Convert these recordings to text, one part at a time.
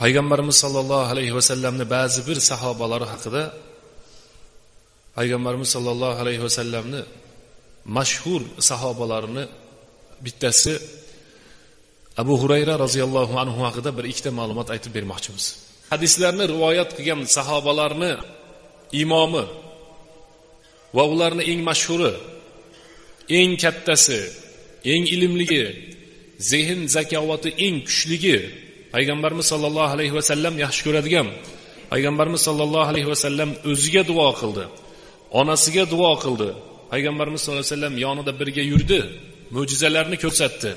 payg'ambarimiz sollallohu alayhi vasallamni ba'zi bir sahobalari haqida payg'ambarimiz sollallohu alayhi vasallamni mashhur sahobalarini bittasi abu hurayra roziyallohu anhu haqida bir ikkita ma'lumot aytib bermoqchimiz. Hadislarni rivoyat qilgan sahobalarni imomi va ularni eng mashhuri eng kattasi eng ilmligi zehn zakovati eng kuchligi payg'ambarimiz sollallohu alayhi vasallam yaxshi ko'radigan payg'ambarimiz sollallohu alayhi vasallam o'ziga duo qildi onasiga duo qildi. Payg'ambarimiz sallallohu alayhi vasallam yonida birga yurdi mo'jizalarni ko'rsatdi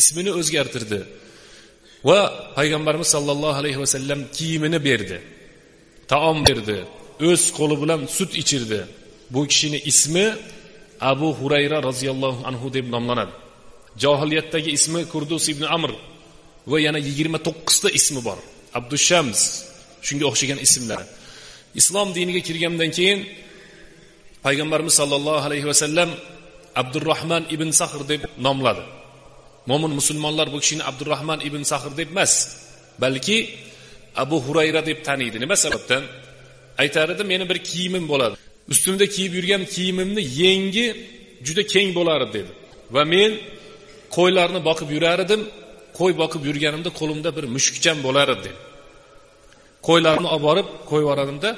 ismini o'zgartirdi va payg'ambarimiz sollallohu alayhi vasallam kiyimini berdi taom berdi o'z qo'li bilan sut ichirdi. Bu kishini ismi abu hurayra roziyallohu anhu deb nomlanadi. Johiliyatdagi ismi kurdus ibn amr. Va yana yigirma to'qqizta ismi bor. Abdushams shunga o'xshagan ismlari. Islom diniga kirgandan keyin payg'ambarimiz sollallohu alayhi vasallam abdurahmon ibn sahr deb nomladi. Mo'min musulmonlar bu kishini abdurahmon ibn sahr deb emas balki abu hurayra deb taniydi. Nima sababdan? Aytar edi meni bir kiyimim bo'ladi. Ustimda kiyib yurgan kiyimimni yengi juda keng bo'lar edi dedi. Va men qo'ylarni boqib yurar edim qo'y boqib yurganimda qo'limda bir mushukcham bo'lar edi. Qo'ylarni olib borib qo'yib yuboradimda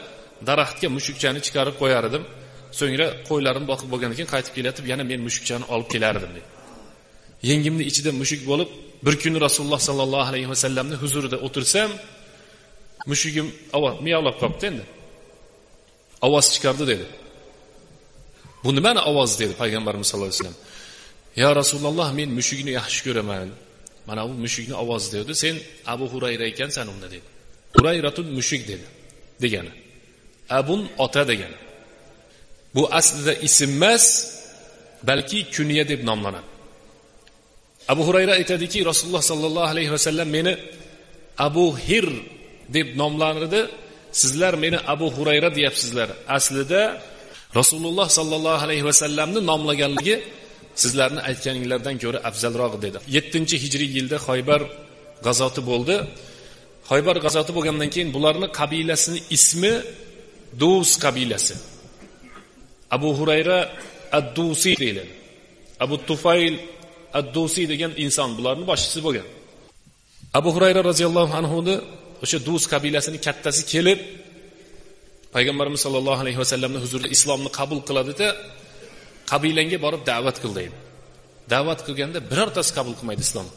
daraxtga mushukchani chiqarib qo'yar edim. So'ngra qo'ylarimni boqib bo'lgandan keyin qaytib kelayotib yana men mushukchani olib kelardim dedi. Yengimni ichida mushuk bo'lib bir kuni rasululloh sollallohu alayhi vasallamni huzurida o'tirsam mushugim miyovlab qolibdi endi. Ovoz chiqardi dedi. Bu nimani ovozi dedi payg'ambarimiz sallallohu alayhi vasallam. Yo rasululloh men mushukni yaxshi ko'raman mana bu mushukni ovozi dedi sen abu hurayra ekansan unda dedi. Hurayratun mushuk dedi degani. Abun ota degani. Bu aslida ism emas balki kunya deb nomlanadi. Abu hurayra aytadiki rasululloh sollallohu alayhi vasallam meni abu hir deb nomlanadi. Sizlar meni abu hurayra deyapsizlar. Aslida rasululloh sollallohu alayhi vasallamni nomlaganligi sizlarni aytganinglardan ko'ra afzalroq dedi. Yettinchi hijriy yilda xoybar g'azoti bo'ldi. Xoybar g'azoti bo'lgandan keyin bularni qabilasini ismi dus qabilasi. Abu hurayra ad dusiy deyiladi. Abu tufayl ad dusiy degan inson bularni boshchisi bo'lgan. Abu hurayra roziyallohu anhuni o'sha dus qabilasini kattasi kelib payg'ambarimiz sollallohu alayhi vasallamni huzurida islomni qabul qiladida qabilangga borib da'vat qil deydi. Da'vat qilganda birortasi qabul qilmaydi islomni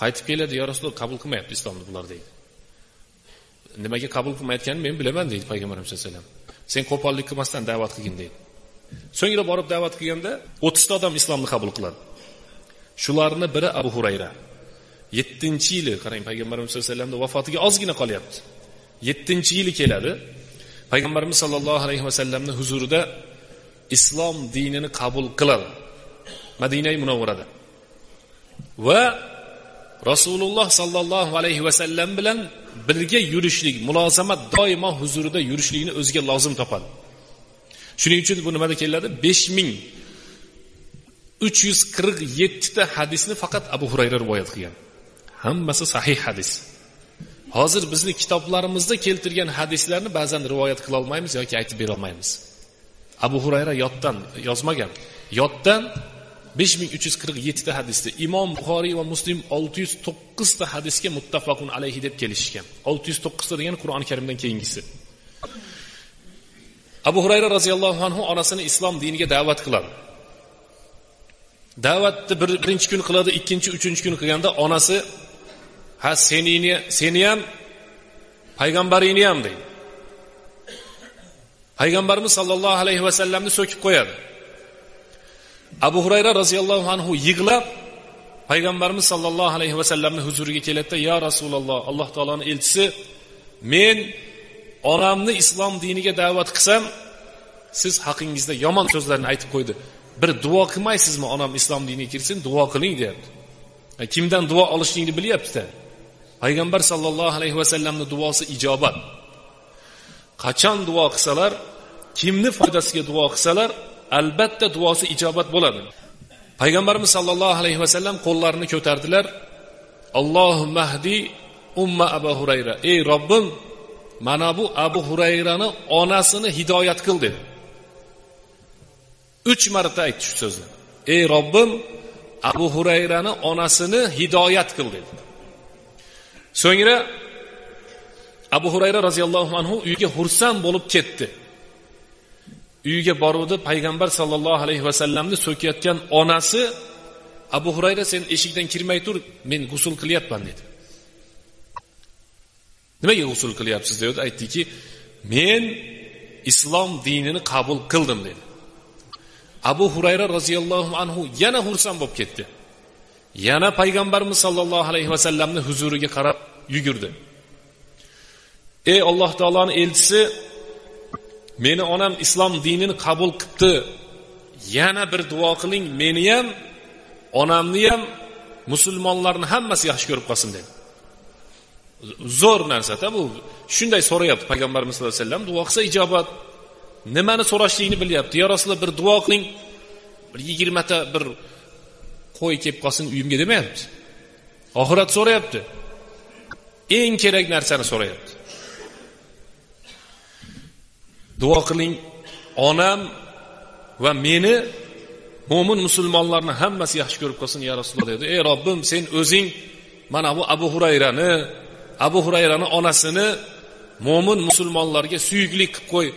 qaytib keladi yo rasululloh qabul qilmayapti islomni bular deydi. Nimaga qabul qilmayotganini men bilaman deydi payg'ambarimiz sallallohu alayhi vasallam sen qo'pollik qilmasdan da'vat qilgin deydi. So'ngra borib da'vat qilganda o'ttizta odam islomni qabul qiladi. Shularni biri abu hurayra. Yettinchi yili qarang payg'ambarimiz sallallohu alayhi vasallamni vafotiga ozgina qolyapti. Yettinchi yili keladi. Payg'ambarimiz sollallohu alayhi vasallamni huzurida islom dinini qabul qiladi madinai munavvarada va rasululloh sollallohu alayhi vasallam bilan birga yurishlik mulozamat doimo huzurida yurishlikni o'ziga lozim topadi. Shuning uchun bu nimada keladi? besh ming uch yuz qirq yettita hadisni faqat abu hurayra rivoyat qilgan. Hammasi sahih hadis. Hozir bizni kitoblarimizda keltirgan hadislarni ba'zan rivoyat qilolmaymiz yoki aytib berolmaymiz abu hurayra yoddan yozmagan. Yoddan besh ming uch yuz qirq yettita hadisda imom buxoriy va muslim olti yuz to'qqizta hadisga muttafaqun alayhi deb kelishgan. Olti yuz to'qqizta degani qur'oni karimdan keyingisi. Abu hurayra roziyallohu anhu onasini islom diniga da'vat qiladi. Da'vatni bir birinchi kun qiladi ikkinchi uchinchi kun qilganda onasi ha senini seni ham payg'ambaringni ham deydi. Payg'ambarimiz sollallohu alayhi vasallamni so'kib qo'yadi. Abu hurayra roziyallohu anhu yig'lab payg'ambarimiz sollallohu alayhi vasallamni huzuriga keladida yo rasululloh alloh taoloni elchisi men onamni islom diniga da'vat qilsam siz haqingizda yomon so'zlarni aytib qo'ydi. Bir duo qilmaysizmi onam islom diniga kirsin duo qiling deyapti. E, kimdan duo olishingni bilyaptida payg'ambar sollallohu alayhi vasallamni duosi ijobat. Qachon duo qilsalar kimni foydasiga duo qilsalar albatta duosi ijobat bo'ladi. Payg'ambarimiz sollallohu alayhi vasallam qo'llarini ko'tardilar. Allohu mahdi umma abu hurayra. Ey robbim mana bu abu hurayrani onasini hidoyat qil dedi. Uch marta aytdi shu so'zni. Ey robbim abu hurayrani onasini hidoyat qil dedi. So'ngra abu hurayra roziyallohu anhu uyiga xursand bo'lib ketdi. Uyiga boruvdi payg'ambar sollallohu alayhi vasallamni so'kayotgan onasi abu hurayra sen eshikdan kirmay tur men g'usul qilyapman dedi. Nimaga g'usul qilyapsiz? dedi. Aytdiki men islom dinini qabul qildim dedi. Abu hurayra roziyallohu anhu yana xursand bo'lib ketdi. Yana payg'ambarimiz sollallohu alayhi vasallamni huzuriga qarab yugurdi. Ey alloh taoloni elchisi meni onam islom dinini qabul qilibdi yana bir duo qiling meni ham onamni ham musulmonlarni hammasi yaxshi ko'rib qolsin dedi. Zo'r narsada bu. Shunday so'rayapti payg'ambarimiz sallallohu alayhi vasallam duo qilsa ijobat. Nimani so'rashligini bilyapti. Yo rasululloh bir duo qiling. Bir yigirmata bir qo'y kelib qolsin uyimga demayapti. Oxirat so'rayapti. Eng kerak narsani so'rayapti. Duo qiling onam va meni mo'min musulmonlarni hammasi yaxshi ko'rib qolsin ya rasululloh dedi. Ey robbim sen o'zing mana bu abu hurayrani abu hurayrani onasini mo'min musulmonlarga suyukli qilib qo'y.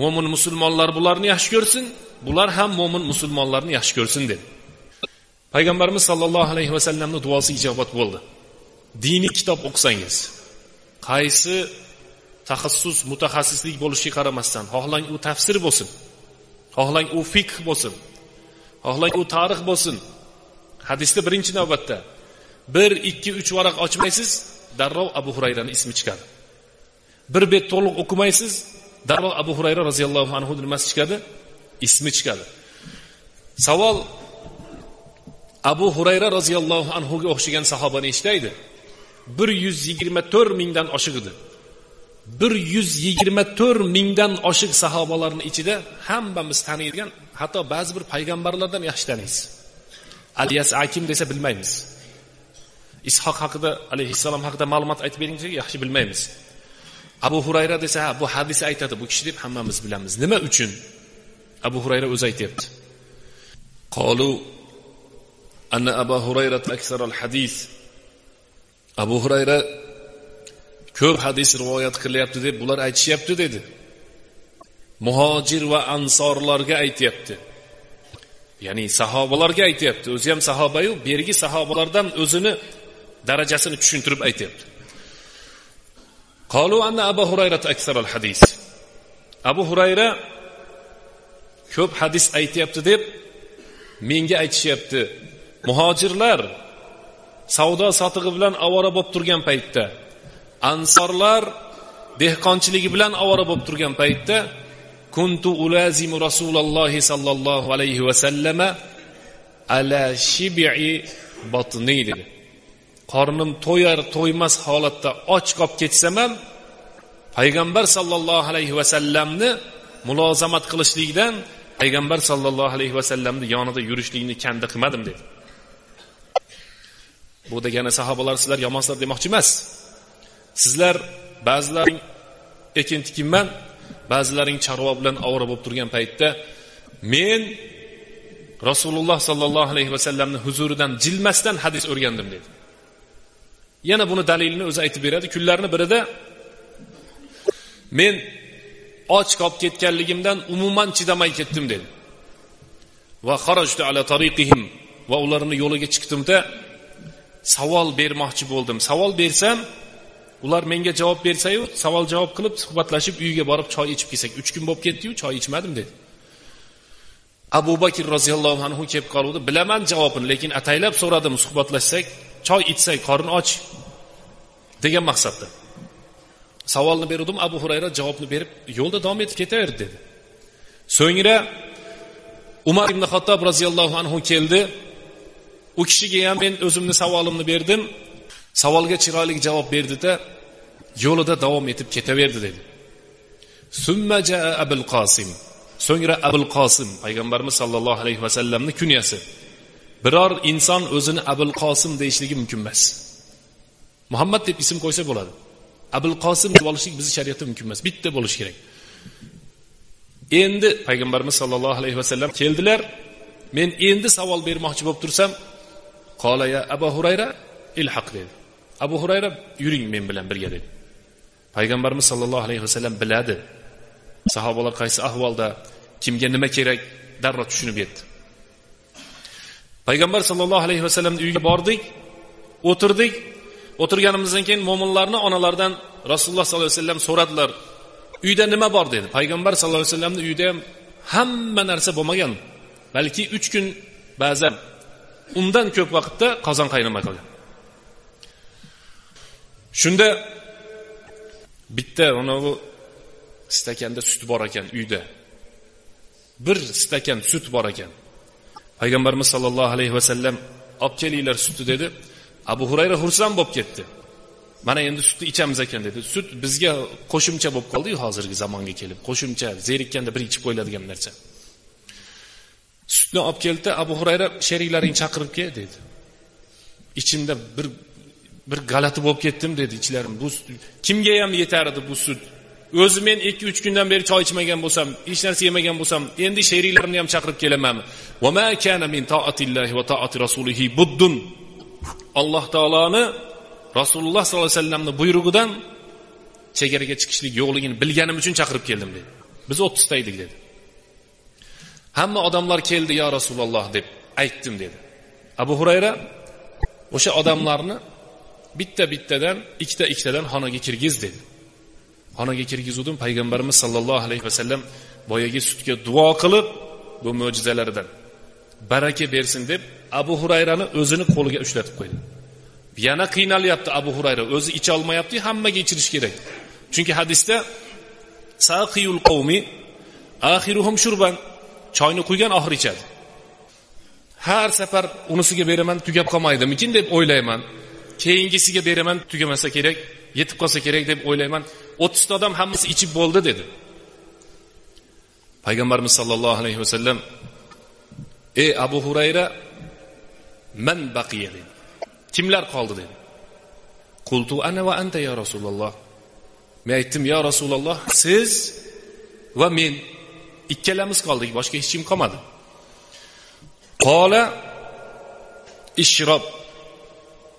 Mo'min musulmonlar bularni yaxshi ko'rsin bular ham mo'min musulmonlarni yaxshi ko'rsin dedi. Payg'ambarimiz sollallohu alayhi vasallamni duosi ijobat bo'ldi. Diniy kitob o'qisangiz qaysi taxassus mutaxassislik bo'lishiga qaramasdan xohlang u tafsir bo'lsin. Xohlang u fiqh bo'lsin. Xohlang u tarix bo'lsin. Hadisda birinchi navbatda bir ikki uch varaq ochmaysiz darrov abu hurayrani ismi chiqadi. Bir bet to'liq o'qimaysiz darrov abu hurayra roziyallohu anhu nimasi chiqadi? Ismi chiqadi. Savol abu hurayra roziyallohu anhuga o'xshagan sahobani eshitaydi bir yuz yigirma to'rt mingdan oshiq edi bir yuz yigirma to'rt mingdan oshiq sahobalarni ichida hammamiz taniydigan hatto ba'zi bir payg'ambarlardan yaxshi taniymiz. Aliyas akim desa bilmaymiz. Ishoq haqida alayhissalom haqida ma'lumot aytib bering yaxshi bilmaymiz. Abu hurayra desa ha bu hadis aytadi bu kishi deb hammamiz bilamiz. Nima uchun? Abu hurayra o'zi aytyapti. Qolu anna abu hurayra aksar al hadis. Abu hurayra ko'p hadis rivoyat qilyapti deb bular aytishyapti dedi. Muhojir va ansorlarga aytyapti. Ya'ni sahobalarga aytyapti. O'zi ham sahobayu bergi sahobalardan o'zini darajasini tushuntirib aytyapti. Qolu anna abu hurayra al hadis abu hurayra ko'p hadis aytyapti deb menga aytishyapti. Muhojirlar savdo sotig'i bilan ovora bo'lib turgan paytda ansorlar dehqonchiligi bilan ovora bo'lib turgan paytda kuntu ulazimu rasulullohi sollallohu alayhi vasallama ala shibi botni dedi. Qornim to'yar to'ymas holatda och qolib ketsam ham payg'ambar sollallohu alayhi vasallamni mulozamat qilishlikdan payg'ambar sollallohu alayhi vasallamni yonida yurishlikni kanda qilmadim dedi. Bu degani sahobalar sizlar yomonsizlar demoqchi emas. Sizlar ba'zilaring ekin tikinman ba'zilaring chorva bilan ovora bo'lib turgan paytda men rasululloh sollallohu alayhi vasallamni huzuridan jilmasdan hadis o'rgandim dedi. Yana buni dalilini o'zi aytib beradi. Kunlarni birida men och qolib ketganligimdan umuman chidamay ketdim dedi. Va xarajtu ala tariqihim va ularni yo'liga chiqdimda savol bermoqchi bo'ldim. Savol bersam ular menga javob bersayu savol javob qilib suhbatlashib uyiga borib choy ichib kelsak uch kun bo'lib ketdiyu choy ichmadim dedi. Abu bakr roziyallohu anhu kelib qoluvdi. Bilaman javobini lekin ataylab so'radim suhbatlashsak choy ichsak qorni och degan maqsadda. Savolni beruvdim abu hurayra javobni berib yo'lda davom etib ketaverdi dedi. So'ngra umar ibn xattob roziyallohu anhu keldi. U kishiga ham men o'zimni savolimni berdim. Savolga chiroyli javob berdida yo'lida davom etib ketaverdi dedi. Abul qosim so'ngra abul qosim payg'ambarimiz sollallohu alayhi vasallamni kunyasi. Biror inson o'zini abul qosim deyishligi mumkin emas. Muhammad deb ism qo'ysa bo'ladi. Abul qosim deb olishlik bizni shariatda mumkin emas bitta bo'lishi kerak. Endi payg'ambarimiz sollallohu alayhi vasallam keldilar. Men endi savol bermoqchi bo'lib tursam qolaya abu hurayra ilhaq dedi. Abu hurayra yuring men bilan birga dedi. Payg'ambarimiz sollallohu alayhi vasallam biladi. Sahobalar qaysi ahvolda kimga nima kerak darrov tushunib yetdi. Payg'ambar sollallohu alayhi vasallamni uyiga bordik o'tirdik. O'tirganimizdan keyin mo'minlarni onalaridan rasululloh sollallohu alayhi vasallam so'radilar uyda nima bor? dedi. Payg'ambar sallallohu alayhi vasallamni uyida ham hamma narsa bo'lmagan balki uch kun ba'zan undan ko'p vaqtda qozon qaynamay qolgan shunda bitta anavi stakanda sut bor ekan uyda. Bir stakan sut bor ekan. Payg'ambarimiz sollallohu alayhi vasallam olib kelinglar sutni dedi. Abu hurayra xursand bo'lib ketdi. Mana endi sutni ichamiz ekan dedi. Sut bizga qo'shimcha bo'lib qoldiyu hozirgi zamonga kelib. Qo'shimcha zerikkanda bir ichib qo'yiladigan narsa. Sutni olib keldida abu hurayra sheriklaringni chaqirib kel dedi. Ichimda bir bir g'alati bo'lib ketdim dedi ichlarim bu kimga ham yetardi bu sut o'zi men ikki uch kundan beri choy ichmagan bo'lsam hech narsa yemagan bo'lsam endi sheriklarimni ham chaqirib kelamanmi alloh taoloni rasululloh sollallohu alayhi vasallamni buyrug'idan chegaraga chiqishlik yo'qligini bilganim uchun chaqirib keldim dedi. Biz o'ttizta edik dedi. Hamma odamlar keldi yo rasululloh deb aytdim dedi. Abu hurayra o'sha odamlarni bitta bittadan ikkita ikkitadan xonaga kirgiz dedi. Xonaga kirgizuvdim payg'ambarimiz sollallohu alayhi vasallam boyagi sutga duo qilib bu mo'jizalardan baraka bersin deb abu hurayrani o'zini qo'liga ushlatib qo'ydi. Yana qiynalyapti abu hurayra o'zi icha olmayapti hammaga ichirish kerak. Chunki hadisda saqiyul qavmi axiruhum shurban choyni quygan oxiri ichadi. Har safar unisiga beraman tugab qolmaydimikin? deb o'ylayman. Keyingisiga beraman tugamasa kerak yetib qolsa kerak deb o'ylayman. O'ttizta odam hammasi ichib bo'ldi dedi. Payg'ambarimiz sollallohu alayhi vasallam ey abu hurayra man baqiya dedi. Kimlar qoldi? dedi. Qultu ana va anta ya rasululloh men aytdim yo rasululloh siz va men ikkalamiz qoldik boshqa hech kim qolmadi. Qola ishrob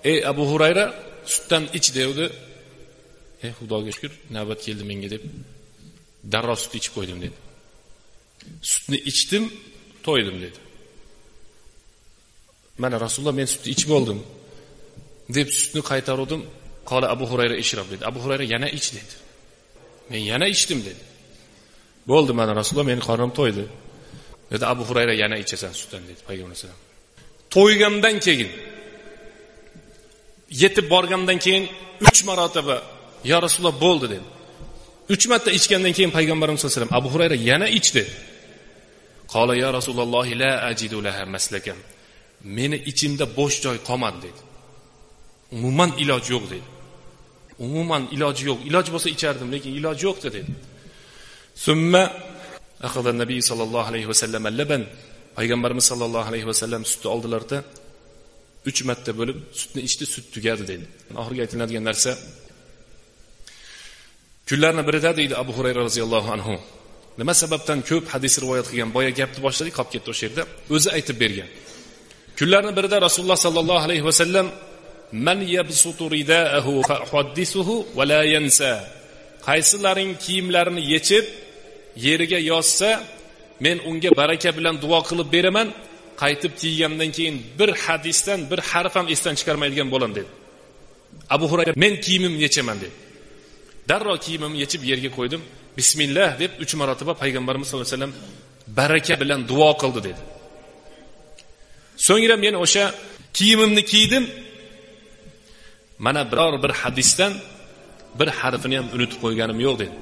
ey abu hurayra sutdan ich devdi. Ey xudoga shukur navbat keldi menga deb. Darrov sut ichib qo'ydim dedi. Sutni ichdim to'ydim dedi. Mana rasululloh men sutni ichib oldim deb sutni qaytaruvdim. Qola abu hurayra ishrob dedi. Abu hurayra yana ich dedi. Men yana ichdim dedi. Bo'ldi mana rasululloh meni qornim to'ydi. Dedi abu hurayra yana ichasan sutdan dedi payg'ambar alayhisalom. To'ygandan keyin yetib borgandan keyin uch marotaba yo rasululloh bo'ldi dedi. Uch marta ichgandan keyin payg'ambarimiz sallallohu alayhi vasallam abu hurayra yana ichdi. Qola ya rasululloh la ajidu laha maslakan. Meni ichimda bo'sh joy qolmadi dedi. Umuman iloj yo'q dedi. Umuman iloji yo'q. Iloj bo'lsa ichardim lekin iloji yo'q dedi. Summa akhadha nabiy sollallohu alayhi vasallam laban payg'ambarimiz sollallohu alayhi vasallam sutni oldilarda uch marta bo'lib sutni ichdi sut tugadi deydi oxirgi aytiladigan narsa. Kunlarni birida deydi abu hurayra roziyallohu anhu. Nima sababdan ko'p hadis rivoyat qilgan boya gapni boshladik qolib ketdi o'sha yerda. O'zi aytib bergan. Kunlarni birida rasululloh sollallohu alayhi vasallam man yabsutu ridaahu fahaddisuhu va la yansa. Qaysilaring kiyimlarini yechib yeriga yozsa men unga baraka bilan duo qilib beraman qaytib kiygandan keyin bir hadisdan bir harf ham esdan chiqarmaydigan bo'laman dedi. Abu hurayra men kiyimimni yechaman dedi. Darrov kiyimimni yechib yerga qo'ydim. Bismillah deb uch marotaba payg'ambarimiz sallallohu alayhi vasallam baraka bilan duo qildi dedi. So'ngra men o'sha kiyimimni kiydim. Mana biror bir hadisdan bir harfini ham unutib qo'yganim yo'q dedi.